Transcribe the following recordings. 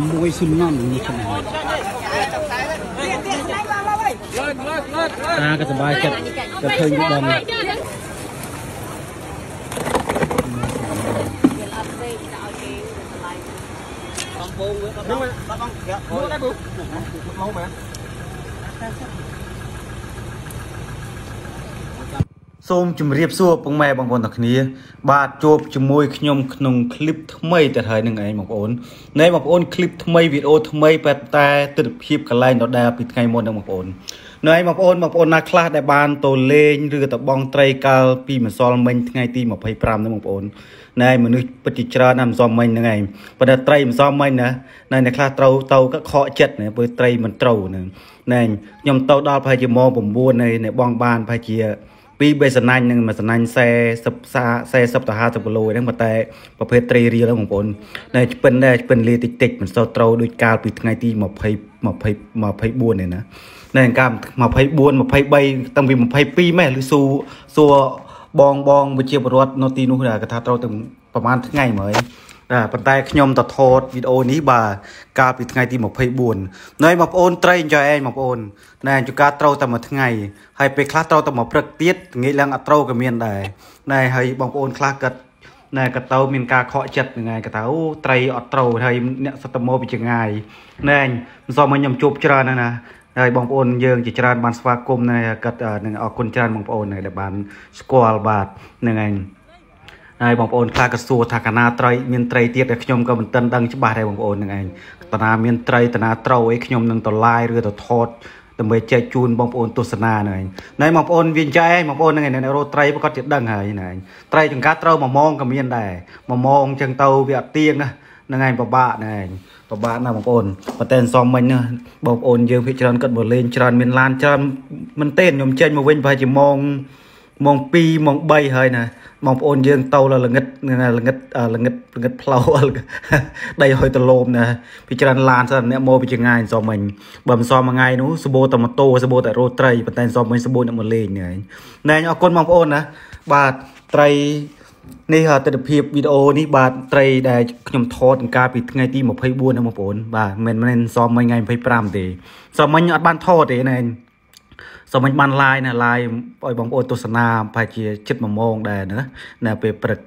មួយស៊ុនណំនេះខ្ញុំអាក៏សប្បាយចិត្តក៏ឃើញបង សូមជម្រាបសួរពុកម៉ែបងប្អូនទាំងគ្នា បាទជួបជាមួយខ្ញុំក្នុងคลิปថ្មីទៅហើយនឹងឯងបងប្អូនណែបងប្អូនคลิปថ្មីវីដេអូថ្មីបែបតែទិដ្ឋភាពកន្លែងដដែលពីថ្ងៃមុនហ្នឹងបងប្អូនណែបងប្អូនបងប្អូនណាខ្លះដែលបានទៅលេងឬទៅបងត្រីកាលពីម្សិលមិញថ្ងៃទី25ហ្នឹងបងប្អូនណែមនុស្សពិតជាច្រើនណាស់ម្សិលមិញហ្នឹងឯងប៉ុន្តែត្រីម្សិលមិញណាណែអ្នកខ្លះត្រូវទៅក៏ខកចិត្តណាព្រោះត្រីមិនត្រូវហ្នឹងណែខ្ញុំទៅដល់ប្រហែលជាម៉ោង9នៃបងបានប្រហែលជា ពីបេសណាញ់នឹងមួយសណាញ់40 40ទៅ50គីឡូហ្នឹងប៉ុន្តែប្រភេទត្រីរៀលហ្នឹងបងប្អូនតែឆ្ពិនដែរឆ្ពិនលាតិចតិចមិនសូវត្រូវដូចកាលពីថ្ងៃទី20 20 24នេះណានៅកាល24 23តាំងពី22ម៉េះឬសួរសួរបងបងវិជាបរដ្ឋនៅទីនោះគេថាត្រូវទៅប្រហែលថ្ងៃមើលតែ ប៉ុន្តែខ្ញុំទៅថតវីដេអូនេះបាទកាលពីថ្ងៃទី24នៅបងប្អូនត្រីចុះឯងបងប្អូនណែជួការត្រូវតែមួយថ្ងៃហើយពេលខ្លះត្រូវតែមួយព្រឹកទៀតងាយឡើងអត់ត្រូវក៏មានដែរណែហើយបងប្អូនខ្លះគាត់ណែក៏ទៅមានការខកចិត្តថ្ងៃក៏ថាអូត្រីអត់ត្រូវហើយអ្នកសត្វមកពីចងាយណែមិនសមខ្ញុំជួបច្រើនណាស់ណាហើយបងប្អូនយើងជាច្រើនបានស្វាគមន៍គាត់នឹងអរគុណច្រើនបងប្អូនដែលបានស្គាល់បាទនឹងឯង ហើយបងប្អូនខ្លះក៏សួរថាកណាត្រីមានត្រីទៀតដែលខ្ញុំក៏មិនទាន់ដឹងច្បាស់ដែរបងប្អូននឹងឯងតាណាមានត្រីតាណាត្រូវអីខ្ញុំនឹងទៅ live ឬទៅថតដើម្បីចែកជូនបងប្អូនទស្សនាហ្នឹងណែបងប្អូនវាចែបងប្អូនហ្នឹងឯងរោត្រីប្រកាសជាដឹងហើយណែត្រីចង្កាត់ត្រូវ1ម៉ោងក៏មានដែរ1ម៉ោងអញ្ចឹងទៅវាអត់ទៀងណាហ្នឹងឯងពិបាកណែពិបាកណាស់បងប្អូនប៉ុន្តែសំមិញណាបងប្អូនយើងភាគច្រើនគាត់មកលេងច្រើនមានឡានច្រើនមែនទេខ្ញុំចេញមកវិញប្រហែលជាម៉ោង ម៉ោង2ម៉ោង3ហើយណាបងប្អូនយើងទៅលល្ងិតល្ងិតល្ងិតល្ងិតផ្លូវដីហុយតលោមណាពីច្រើនឡានសិនអ្នកមកពីចងាយសំមិញបើមិនសមមួយថ្ងៃនោះសបោតម៉ូតូសបោតរោត្រីប៉ុន្តែសំមិញសបោអ្នកមកលេងណែណែអរគុណបងប្អូនណាបាទត្រីនេះទិដ្ឋភាពវីដេអូនេះបាទត្រីដែលខ្ញុំថតកាលពីថ្ងៃទី24ហ្នឹងបងប្អូនបាទមិនមែនសមមិញថ្ងៃ25ទេសមមិញអត់បានថតទេណែ សូមមិញបាន live ណា live ឲ្យបងប្អូនទស្សនាប្រហែលជាជិត1ម៉ោងដែរណានៅពេលព្រឹក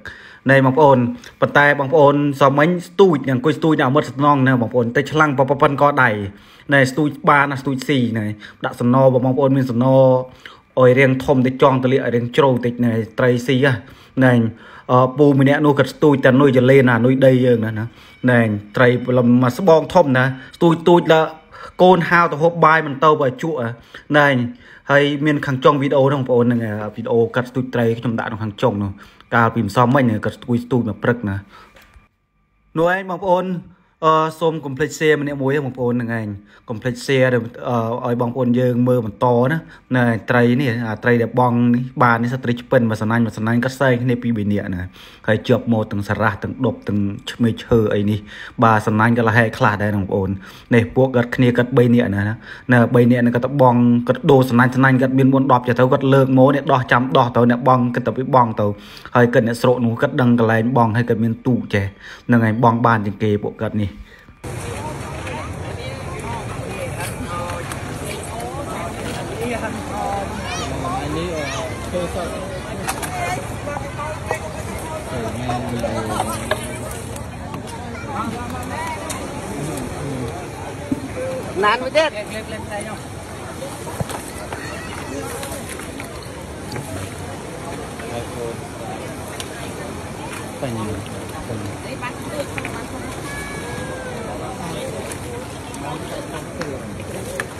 ណែបងប្អូនប៉ុន្តែបងប្អូនសូមមិញស្ទូចអង្គុយស្ទូចនៅអមត់សំណងណាបងប្អូនតែឆ្លាំងប៉ុប៉ុនកដៃណែស្ទូចបានណាស្ទូចស៊ីណែដាក់សំណបងប្អូនមានសំណអុយរៀងធំតិចចង់តលៀកឲ្យរៀងជ្រៅតិចណែត្រីស៊ីណែពូម្នាក់នោះក៏ស្ទូចតែនុយចលេណានុយដីយើងណាណែត្រីមកស្បងធំណាស្ទូចទូចដល់ កូនហៅទៅហូបបាយមិនទៅបើជក់ណែហើយមានខាងចុងវីដេអូហ្នឹងបងប្អូនហ្នឹងវីដេអូកាត់ស្ទូចត្រីខ្ញុំដាក់ក្នុងខាងចុងនោះកាលពីម្សិលមិញកាត់ស្ទូចស្ទូចមកព្រឹកណានោះឯងបងប្អូន អឺសូមកុំភ្លេច share ម្នាក់មួយបងប្អូនហ្នឹងឯងកុំភ្លេច share ឲ្យបងប្អូនយើងមើលបន្តណានៅត្រីនេះអាត្រីដែលបងនេះបាននេះសត្រីឆ្ពិនមួយសណាញ់មួយសណាញ់ក៏សែងគ្នាពីរបីនាក់ណាហើយជាប់មកទាំងសារ៉ាស់ទាំងដប់ទាំងឆ្មេឈើអីនេះបាទសណាញ់ក៏លហែខ្លះដែរបងប្អូននេះពួកគាត់គ្នាគាត់3នាក់ណានៅ3នាក់ហ្នឹងគាត់បងគាត់ដូរសណាញ់សណាញ់គាត់មាន4 10ទៅគាត់លើកមកនេះដោះចាំដោះទៅអ្នកបងគាត់ទៅពីបងទៅហើយគាត់អ្នកស្រុកនោះគាត់ដឹងកន្លែងបងហើយគាត់មានទូចេះហ្នឹងហើយបងបានជាងគេពួកគាត់នេះ ណានមួយទៀតបញ្ញាពេញដែរទីទៀ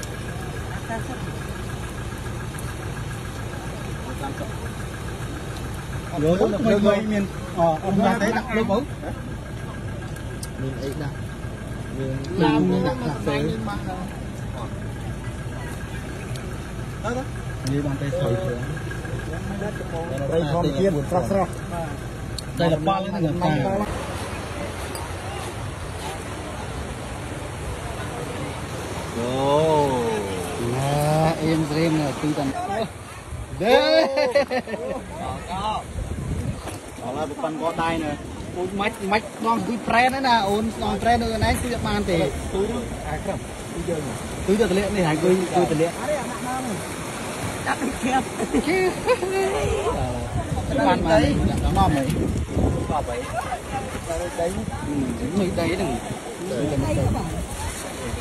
រៃយើងទៅប្រៃអូនឹងប្រៃអូមកបងមកដែរបងមកមកយកទៅថ្មីថ្មីមានអអត់ អៀមស្រីមទីតាន់ដេអត់ឡើយប៉ុនក៏ដៃណែអូនម៉ាច់ម៉ាច់ស្នងទីប្រែនហ្នឹងណាអូនស្នងប្រែននៅឯណែគឺអត់បានទេទូអាក្រឹបទីយើងគឺទៅទលាក់នេះហើយគឺគឺទលាក់ដាក់ទៅធៀបបានមកដាក់មកមកក៏បីដីមិនដីហ្នឹង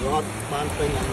រត់បានពេញអា